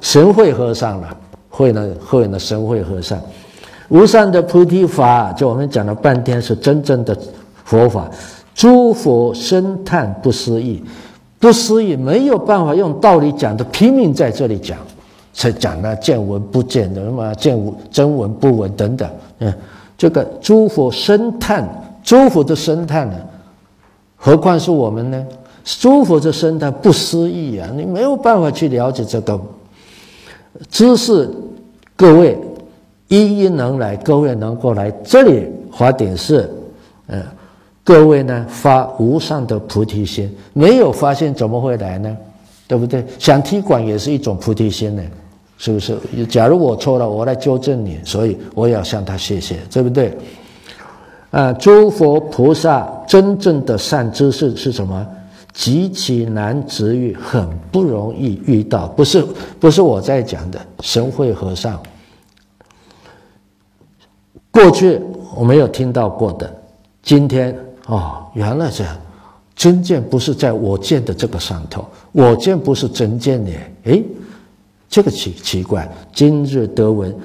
神会和尚了，会呢会呢神会和尚，无上的菩提法，就我们讲了半天是真正的佛法，诸佛深叹不思议，不思议没有办法用道理讲的，拼命在这里讲，才讲了见闻不见的嘛，见闻真闻不闻等等，嗯，这个诸佛深叹，诸佛的深叹呢，何况是我们呢？诸佛的生态不思议啊！你没有办法去了解这个知识。各位一一能来，各位能够来这里华顶寺，嗯，各位呢发无上的菩提心，没有发现怎么会来呢？对不对？想踢馆也是一种菩提心呢，是不是？假如我错了，我来纠正你，所以我也要向他谢谢，对不对？啊，诸佛菩萨真正的善知识是什么？极其难值遇，很不容易遇到。不是，不是我在讲的。神会和尚，过去我没有听到过的，今天哦，原来这样。真见不是在我见的这个上头，我见不是真见的。诶，这个奇奇怪。今日得闻，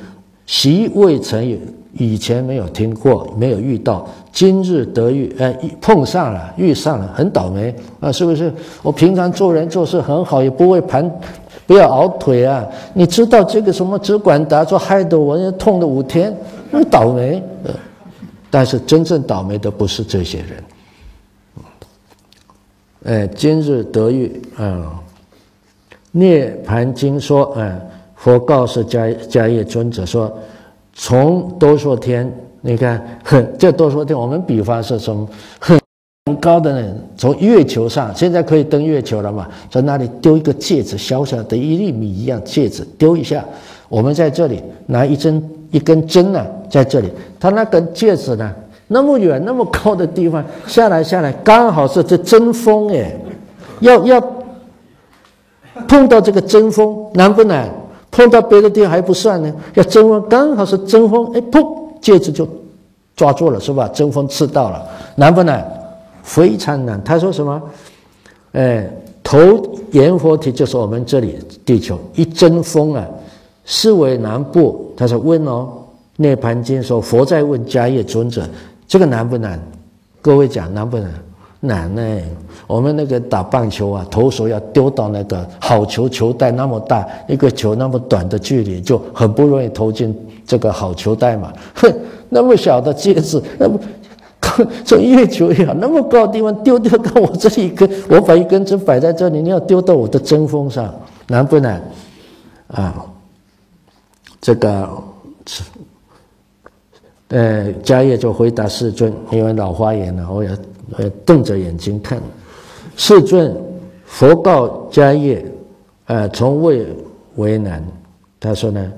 习未曾有。以前没有听过，没有遇到，今日得遇，哎，碰上了，遇上了，很倒霉啊！是不是？我平常做人做事很好，也不会盘，不要熬腿啊！你知道这个什么只管打坐，害得我痛了五天，很倒霉。但是真正倒霉的不是这些人。哎，今日得遇，嗯，《涅盘经》说，嗯，佛告诉迦迦叶尊者说。从多数天，你看，很 这多数天，我们比方是从 很高的人，从月球上，现在可以登月球了嘛？在那里丢一个戒指，小小的一粒米一样戒指，丢一下。我们在这里拿一针一根针呢，在这里，他那根戒指呢，那么远那么高的地方下来下来，刚好是这针锋哎，要要碰到这个针锋难不难？碰到别的地方还不算呢，要争锋刚好是争锋，哎，砰，戒指就抓住了，是吧？争锋刺到了，难不难？非常难。他说什么？哎，头阎佛体就是我们这里地球一争锋啊，是为难不？他说问哦，《涅盘经》说佛在问迦叶尊者，这个难不难？各位讲难不难？难呢，我们那个打棒球啊，投手要丢到那个好球球带那么大，一个球那么短的距离，就很不容易投进这个好球带嘛。哼，那么小的戒指，那么从月球也好，那么高的地方丢丢到我这里一根，我把一根针摆在这里，你要丢到我的针锋上，难不难？啊，这个，呃，迦叶就回答世尊，因为老花眼了，我要。呃，瞪着眼睛看，世尊，佛告迦叶，呃，从未为难。他说呢，